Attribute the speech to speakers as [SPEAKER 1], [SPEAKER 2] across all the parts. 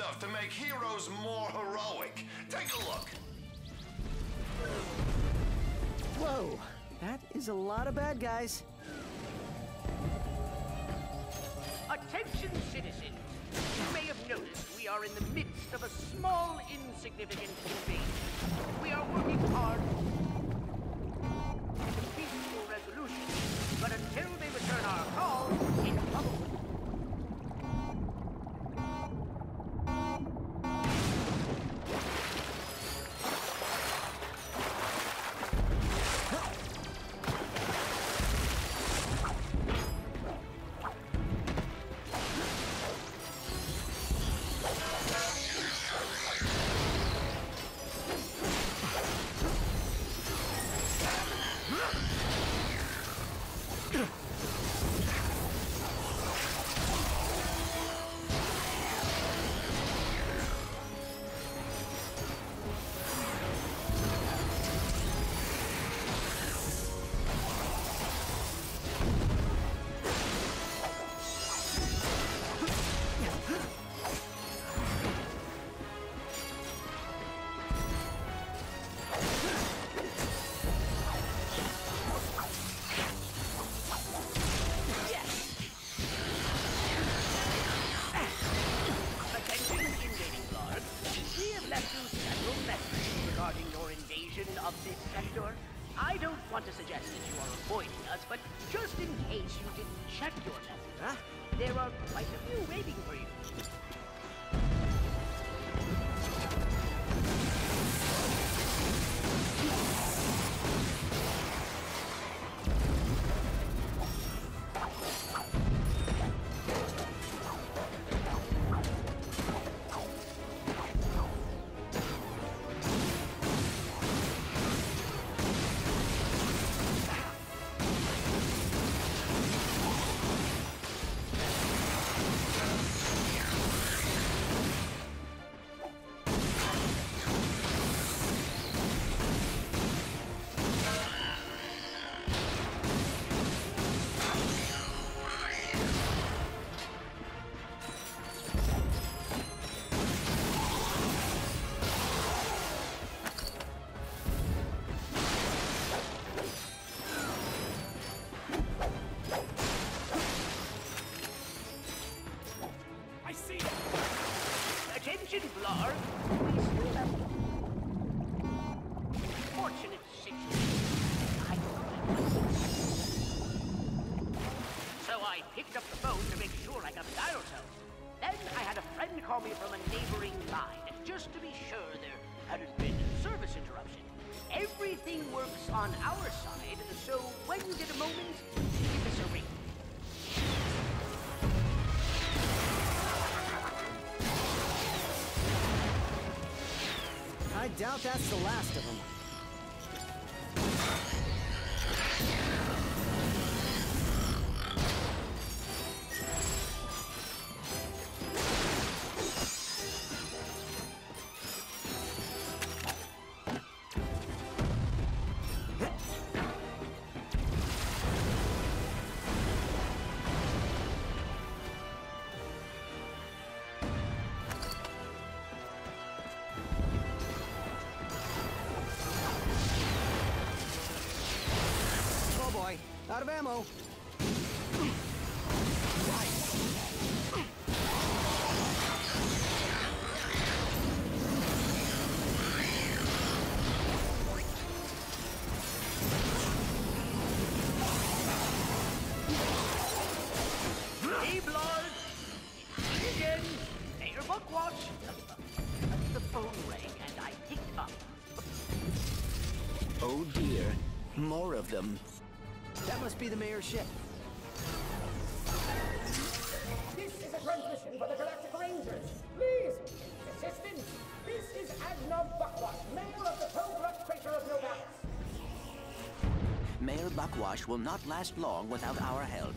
[SPEAKER 1] stuff to make heroes more heroic. Take a look.
[SPEAKER 2] Whoa, that is a lot of bad guys.
[SPEAKER 3] Attention, citizens! You may have noticed we are in the midst of a small, insignificant invasion. We are working hard to peaceful resolution, but until picked up the phone to make sure I got the dial tone. Then I had a friend call me from a neighboring line, just to be sure there hadn't been a service interruption. Everything works on our side, so when you get a moment, give us a ring.
[SPEAKER 2] I doubt that's the last of them. Must be the mayor's ship.
[SPEAKER 4] This is a transmission for the Galactic Rangers. Please, assistance. This is Agnog Buckwash, mayor of the Toblerone Crater of Novalis.
[SPEAKER 5] Mayor Buckwash will not last long without our help.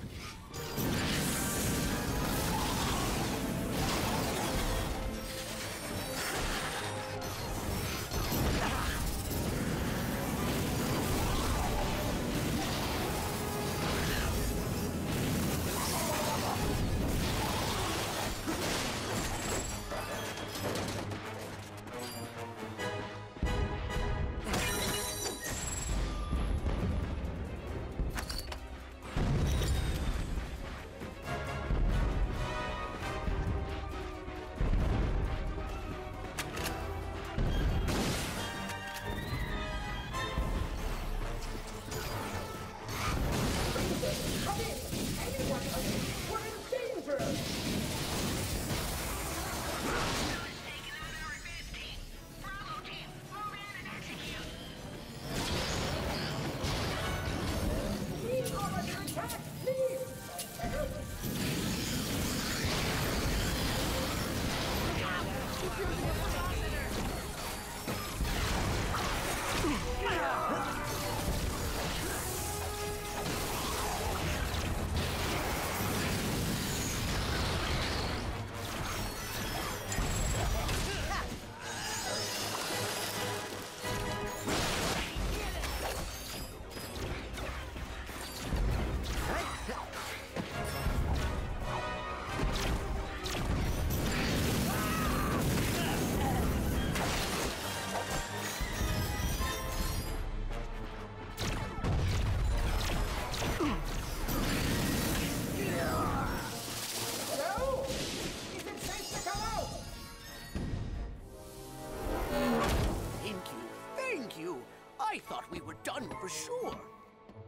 [SPEAKER 3] Sure.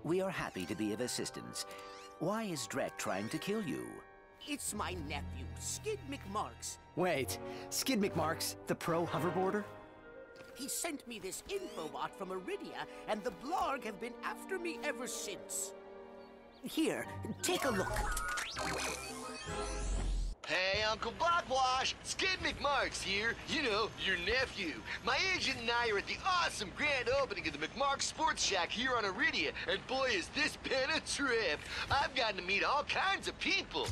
[SPEAKER 5] We are happy to be of assistance. Why is Drek trying to kill you?
[SPEAKER 3] It's my nephew, Skid McMarx.
[SPEAKER 2] Wait, Skid McMarx, the pro hoverboarder?
[SPEAKER 3] He sent me this infobot from Iridia, and the Blarg have been after me ever since. Here, take a look.
[SPEAKER 6] Hey, Uncle Blackwash! Skid McMarx here. You know, your nephew. My agent and I are at the awesome grand opening of the McMarx Sports Shack here on Iridia, and boy, has this been a trip. I've gotten to meet all kinds of people.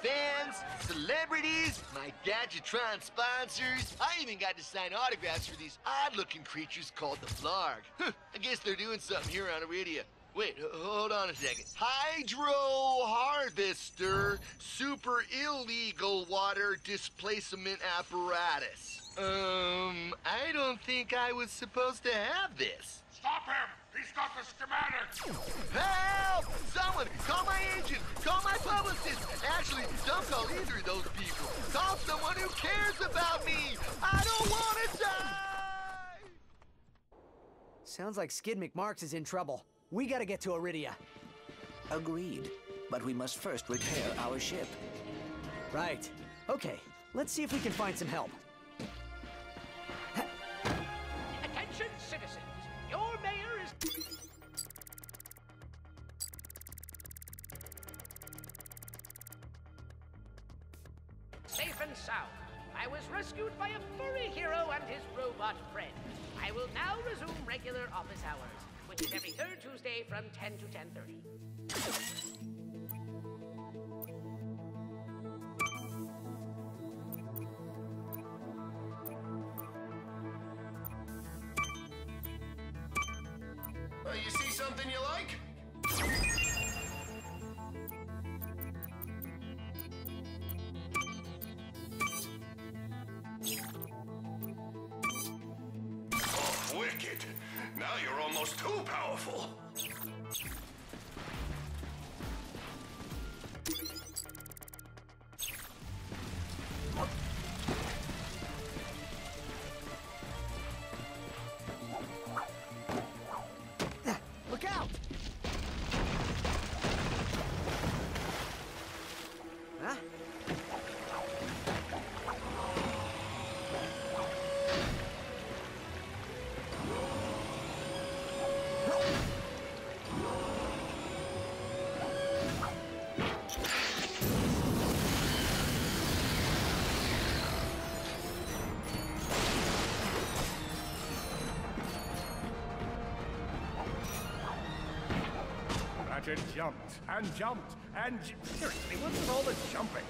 [SPEAKER 6] Fans, celebrities, my Gadgetron sponsors. I even got to sign autographs for these odd-looking creatures called the Blarg. I guess they're doing something here on Iridia. Wait, hold on a second. Hydro Harvester Super Illegal Water Displacement Apparatus. Um, I don't think I was supposed to have this.
[SPEAKER 1] Stop him! He's got the schematics!
[SPEAKER 6] Help! Someone, call my agent, call my publicist. Actually, don't call either of those people. Call someone who cares about me. I don't want to die.
[SPEAKER 2] Sounds like Skid McMarx is in trouble. We gotta get to Iridia.
[SPEAKER 5] Agreed. But we must first repair our ship.
[SPEAKER 2] Right. Okay, let's see if we can find some help.
[SPEAKER 3] Attention, citizens. Your mayor is. Safe and sound. I was rescued by a furry hero and his robot friend. I will now resume regular office hours, which is every third Tuesday from 10 to 10:30.
[SPEAKER 7] Ratchet jumped and jumped and seriously, what's with all the jumping?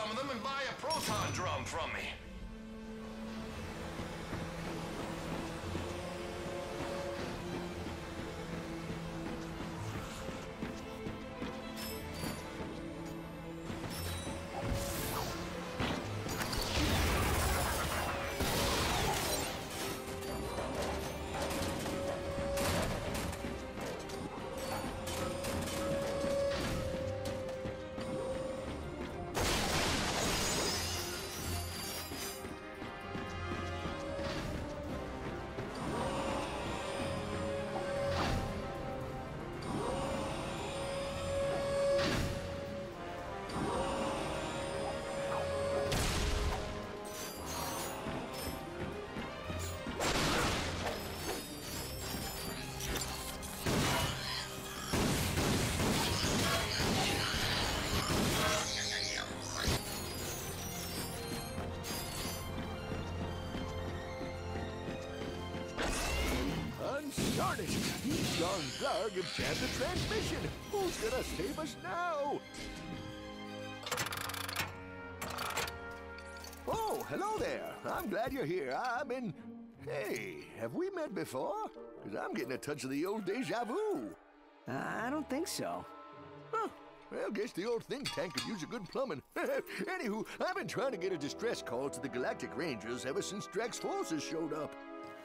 [SPEAKER 1] Some of them and buy a proton drum from me.
[SPEAKER 6] Jammed the transmission! Who's gonna save us now? Oh, hello there. I'm glad you're here. I've been... Hey, have we met before? Because I'm getting a touch of the old deja vu.
[SPEAKER 2] Uh, I don't think so.
[SPEAKER 6] Huh. Well, guess the old think tank could use a good plumbing. Anywho, I've been trying to get a distress call to the Galactic Rangers ever since Drax forces showed up.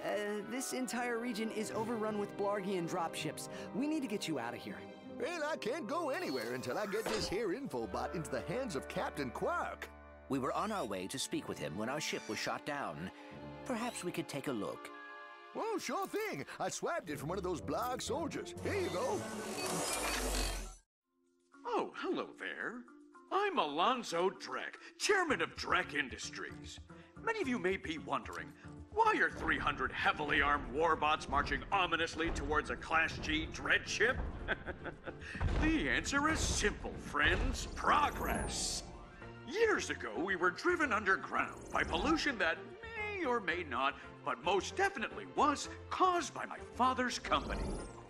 [SPEAKER 2] Uh, this entire region is overrun with Blargian dropships. We need to get you out of here.
[SPEAKER 6] Well, I can't go anywhere until I get this here info bot into the hands of Captain Quark.
[SPEAKER 5] We were on our way to speak with him when our ship was shot down. Perhaps we could take a look.
[SPEAKER 6] Oh, sure thing. I swapped it from one of those Blarg soldiers. Here you go.
[SPEAKER 8] Oh, hello there. I'm Alonzo Drek, chairman of Drek Industries. Many of you may be wondering, why are 300 heavily armed warbots marching ominously towards a Class G dread ship? the answer is simple, friends. Progress. Years ago, we were driven underground by pollution that may or may not, but most definitely was, caused by my father's company.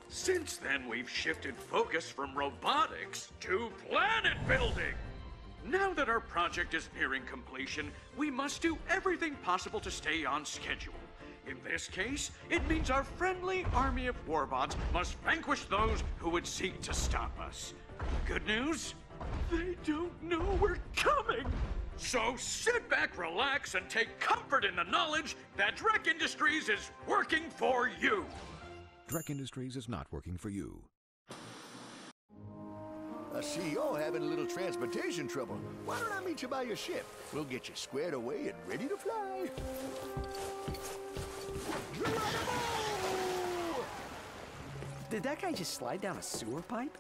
[SPEAKER 8] Since then, we've shifted focus from robotics to planet building. Now that our project is nearing completion, we must do everything possible to stay on schedule. In this case, it means our friendly army of warbots must vanquish those who would seek to stop us. Good news? They don't know we're coming! So sit back, relax, and take comfort in the knowledge that Drek Industries is working for you!
[SPEAKER 9] Drek Industries is not working for you.
[SPEAKER 6] I see you're having a little transportation trouble. Why don't I meet you by your ship? We'll get you squared away and ready to fly. Geronimo!
[SPEAKER 2] Did that guy just slide down a sewer pipe?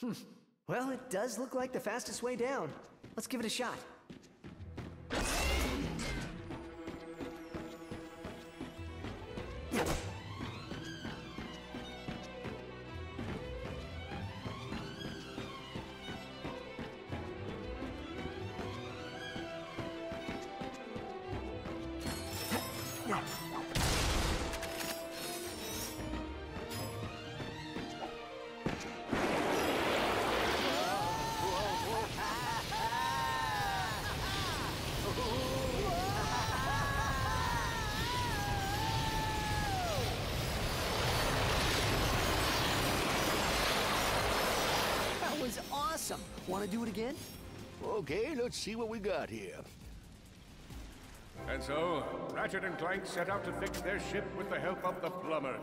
[SPEAKER 2] Hmm. Well, it does look like the fastest way down. Let's give it a shot. Awesome. Want to do it again?
[SPEAKER 6] Okay, let's see what we got here.
[SPEAKER 7] And so, Ratchet and Clank set out to fix their ship with the help of the plumber.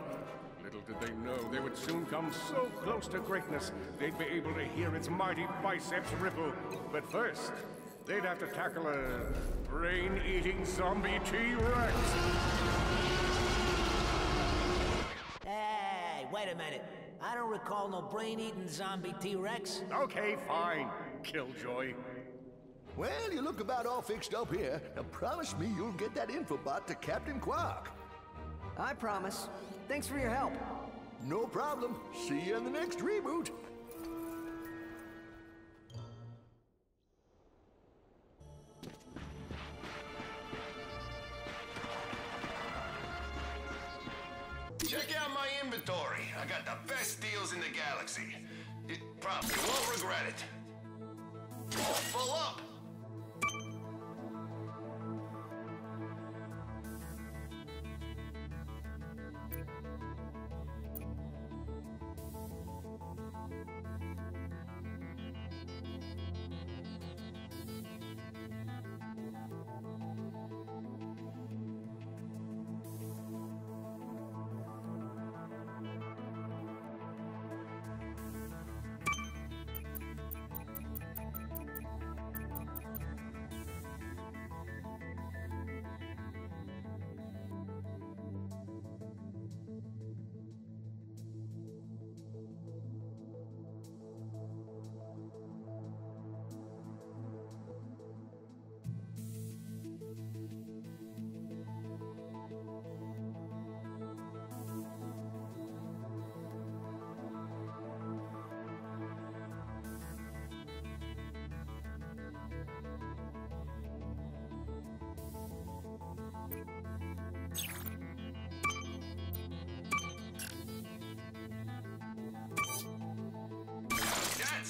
[SPEAKER 7] Little did they know they would soon come so close to greatness, they'd be able to hear its mighty biceps ripple. But first, they'd have to tackle a brain-eating zombie T-Rex.
[SPEAKER 10] Hey, wait a minute. I don't recall no brain-eating zombie T-Rex.
[SPEAKER 7] Okay, fine, Killjoy.
[SPEAKER 6] Well, you look about all fixed up here. Now promise me you'll get that infobot to Captain Quark.
[SPEAKER 2] I promise. Thanks for your help.
[SPEAKER 6] No problem. See you in the next reboot.
[SPEAKER 1] Check out my inventory. I got the best deals in the galaxy. It probably won't regret it. Full up!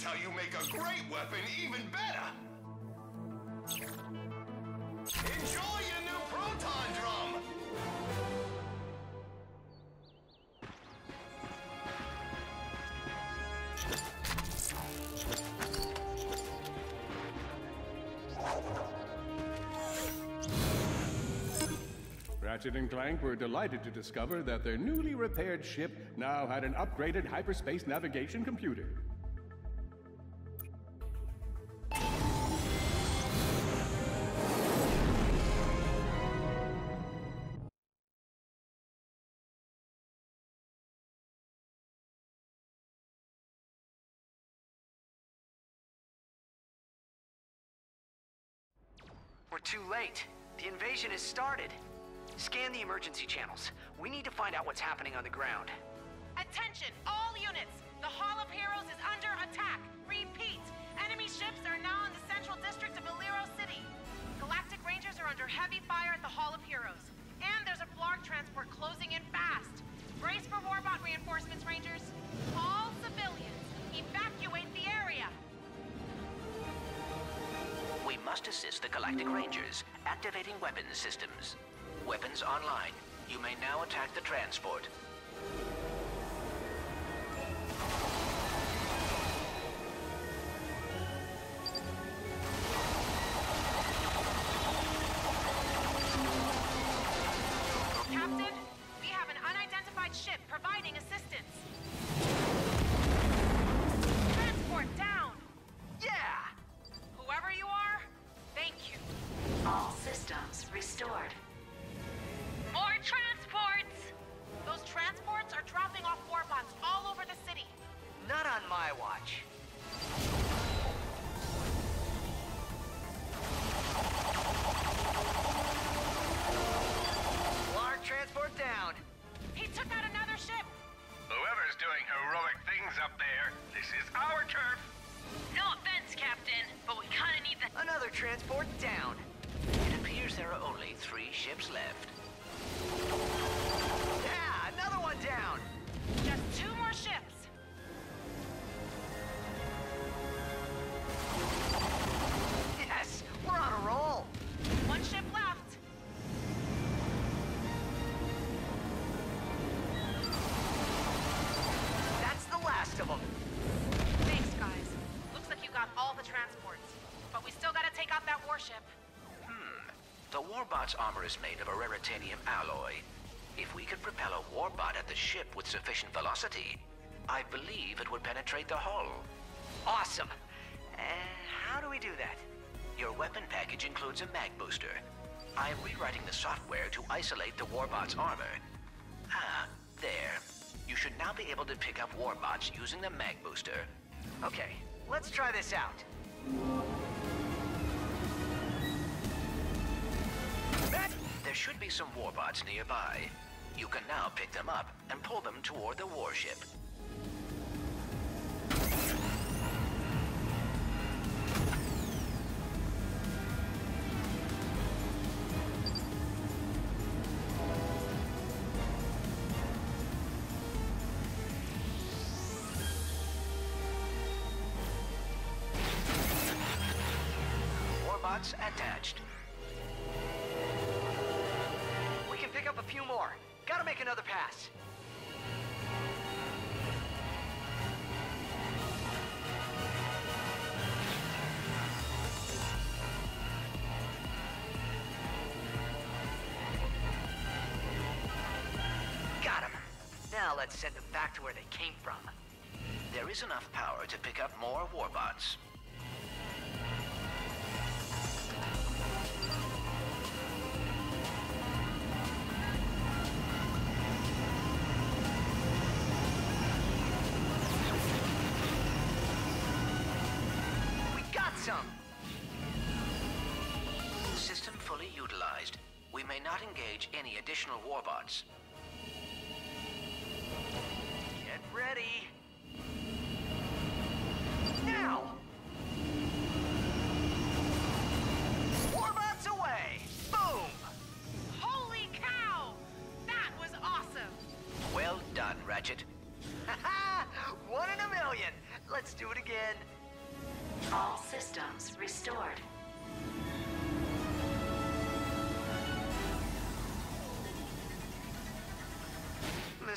[SPEAKER 1] That's how you make a great weapon even better! Enjoy your new proton drum!
[SPEAKER 7] Ratchet and Clank were delighted to discover that their newly repaired ship now had an upgraded hyperspace navigation computer.
[SPEAKER 2] Too late. The invasion has started. Scan the emergency channels. We need to find out what's happening on the ground.
[SPEAKER 11] Attention, all units! The Hall of Heroes is under attack! Repeat!
[SPEAKER 5] Assist the Galactic Rangers, activating weapons systems. Weapons online. You may now attack the transport.
[SPEAKER 11] Took out another ship.
[SPEAKER 1] Whoever's doing heroic things up there, this is our turf!
[SPEAKER 11] No offense, Captain, but we kinda need the...
[SPEAKER 2] Another transport down.
[SPEAKER 5] It appears there are only three ships left.
[SPEAKER 2] Yeah, another one down.
[SPEAKER 11] Just two more ships.
[SPEAKER 5] Warbot's armor is made of a raritanium alloy. If we could propel a Warbot at the ship with sufficient velocity, I believe it would penetrate the hull.
[SPEAKER 2] Awesome. And how do we do that?
[SPEAKER 5] Your weapon package includes a mag booster. I am rewriting the software to isolate the Warbot's armor. Ah, there. You should now be able to pick up Warbots using the mag booster.
[SPEAKER 2] Okay, let's try this out.
[SPEAKER 5] There should be some Warbots nearby. You can now pick them up and pull them toward the warship.
[SPEAKER 2] Make another pass. Got him. Now let's send them back to where they came from.
[SPEAKER 5] There is enough power to pick up more warbots.
[SPEAKER 2] Some!
[SPEAKER 5] System fully utilized. We may not engage any additional warbots.
[SPEAKER 2] Get ready.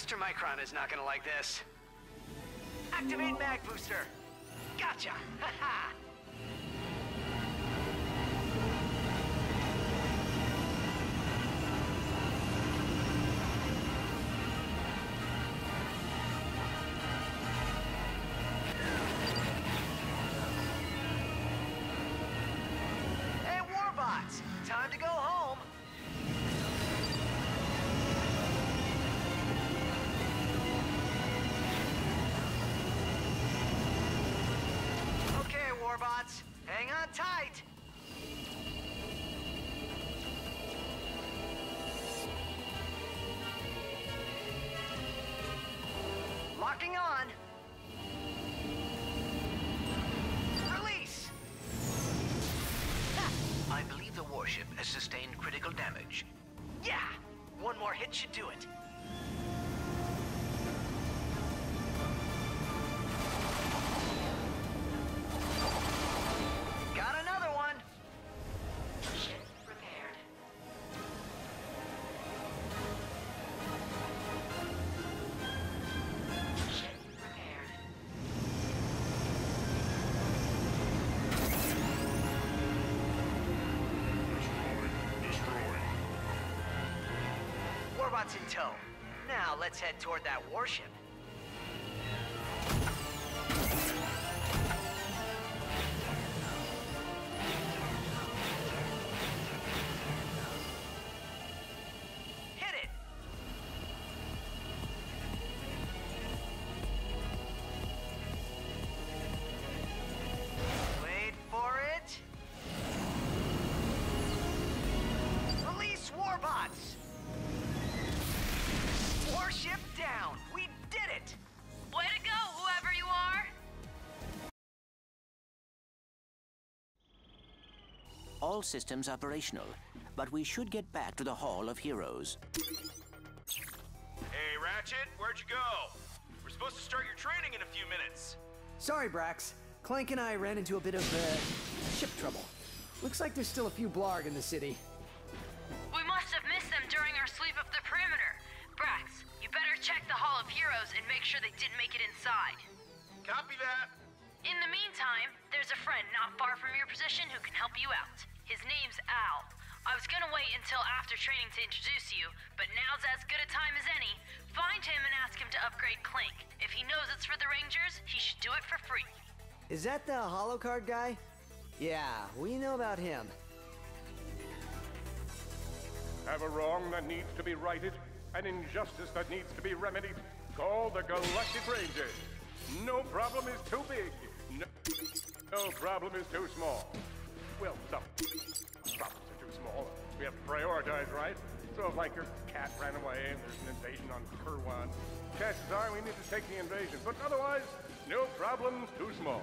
[SPEAKER 2] Mr. Micron is not gonna like this. Activate mag booster. Gotcha! Haha! Hey, hang on tight. Locking on. Warbots in tow. Now let's head toward that warship.
[SPEAKER 12] All systems operational, but we should get back to the Hall of Heroes.
[SPEAKER 13] Hey, Ratchet, where'd you go? We're supposed to start your training in a few minutes.
[SPEAKER 2] Sorry, Brax. Clank and I ran into a bit of, uh, ship trouble. Looks like there's still a few blarg in the city.
[SPEAKER 14] We must have missed them during our sweep of the perimeter. Brax, you better check the Hall of Heroes and make sure they didn't make it inside.
[SPEAKER 13] Copy that.
[SPEAKER 14] In the meantime, there's a friend not far from your position who can help you out. His name's Al. I was gonna wait until after training to introduce you, but now's as good a time as any. Find him and ask him to upgrade Clink. If he knows it's for the Rangers, he should do it for free.
[SPEAKER 2] Is that the holocard guy? Yeah, we know about him.
[SPEAKER 7] Have a wrong that needs to be righted, an injustice that needs to be remedied. Call the Galactic Rangers. No problem is too big. No, no problem is too small. Well, some problems are too small. We have to prioritize, right? So if, like, your cat ran away and there's an invasion on Kerwan, chances are we need to take the invasion. But otherwise, no problems too small.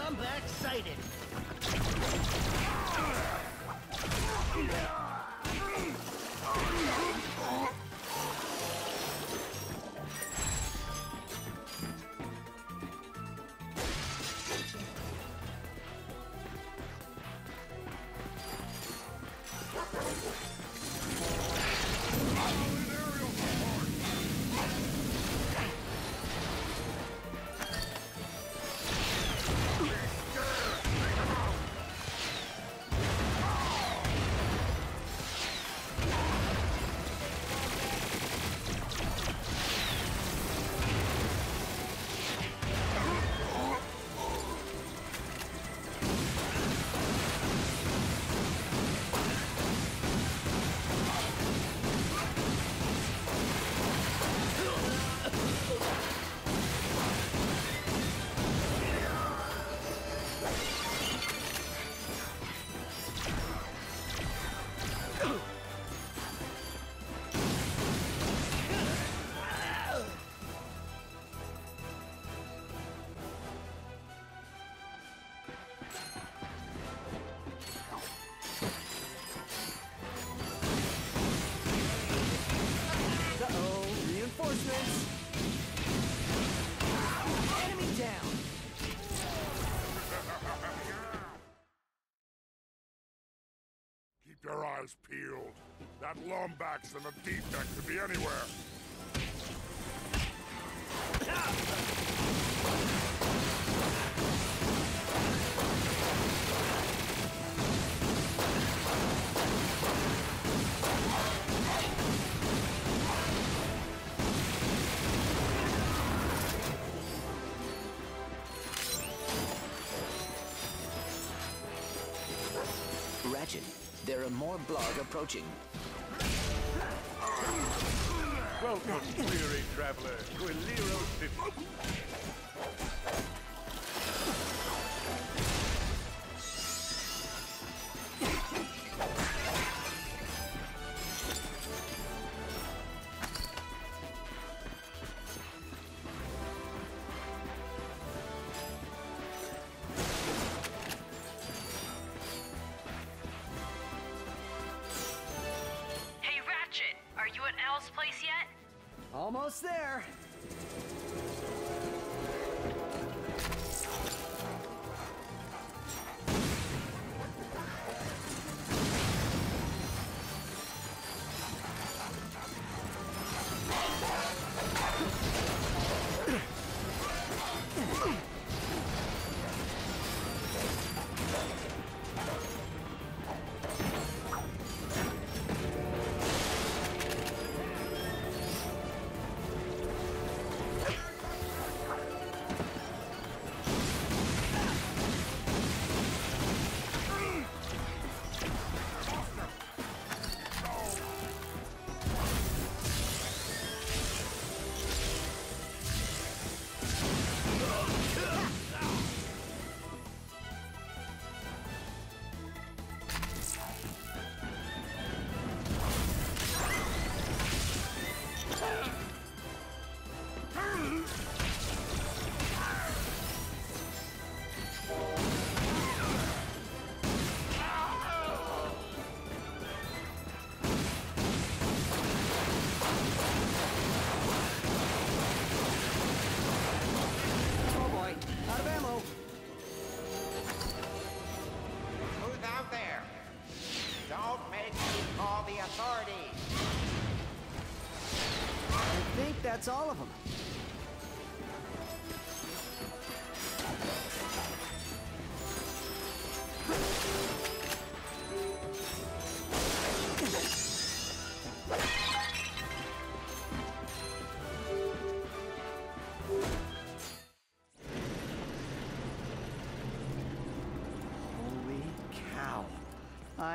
[SPEAKER 10] Lombax sighted.
[SPEAKER 15] Ugh! Eyes peeled. That Lombax in the deep deck could be anywhere.
[SPEAKER 5] Ratchet, blog approaching.
[SPEAKER 7] Welcome, weary traveler, to
[SPEAKER 2] Aleero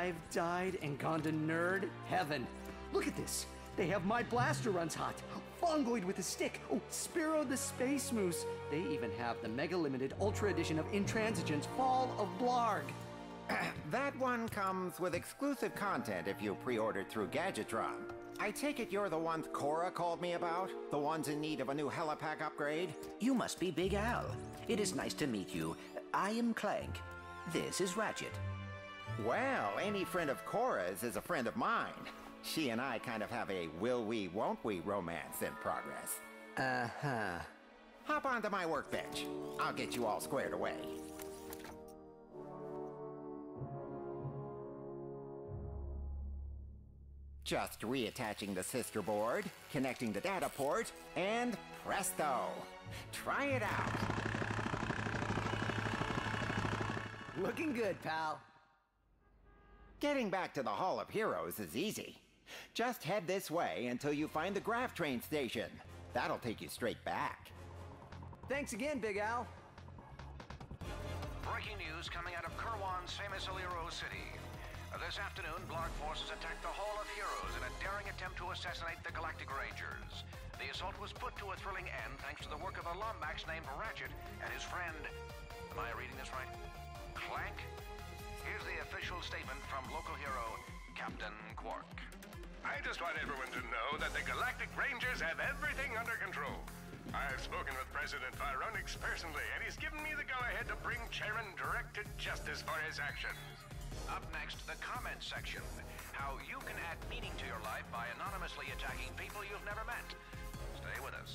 [SPEAKER 2] I've died and gone to nerd heaven. Look at this. They have my blaster runs hot. Fongoid with a stick. Oh, Spiro the Space Moose. They even have the mega limited ultra edition of Intransigence Fall of Blarg.
[SPEAKER 16] That one comes with exclusive content if you pre-ordered through Gadgetron. I take it you're the ones Cora called me about? The ones in need of a new helipack upgrade?
[SPEAKER 5] You must be Big Al. It is nice to meet you.
[SPEAKER 10] I am Clank. This is Ratchet.
[SPEAKER 16] Well, any friend of Cora's is a friend of mine. She and I kind of have a will we, won't we romance in progress.
[SPEAKER 14] Uh huh.
[SPEAKER 16] Hop onto my workbench. I'll get you all squared away. Just reattaching the sister board, connecting the data port, and presto! Try it out!
[SPEAKER 14] Looking good, pal.
[SPEAKER 16] Getting back to the Hall of Heroes is easy. Just head this way until you find the Grav Train station. That'll take you straight back.
[SPEAKER 14] Thanks again, Big Al.
[SPEAKER 5] Breaking news coming out of Kerwan's famous Aleero City. This afternoon, Blarg forces attacked the Hall of Heroes in a daring attempt to assassinate the Galactic Rangers. The assault was put to a thrilling end thanks to the work of a Lombax named Ratchet and his friend. Am I reading this right? Clank? Here's the official statement from local hero, Captain Quark.
[SPEAKER 7] I just want everyone to know that the Galactic Rangers have everything under control. I've spoken with President Phyronix personally, and he's given me the go-ahead to bring Chairman Drek to justice for his actions.
[SPEAKER 5] Up next, the comment section. How you can add meaning to your life by anonymously attacking people you've never met. Stay with us.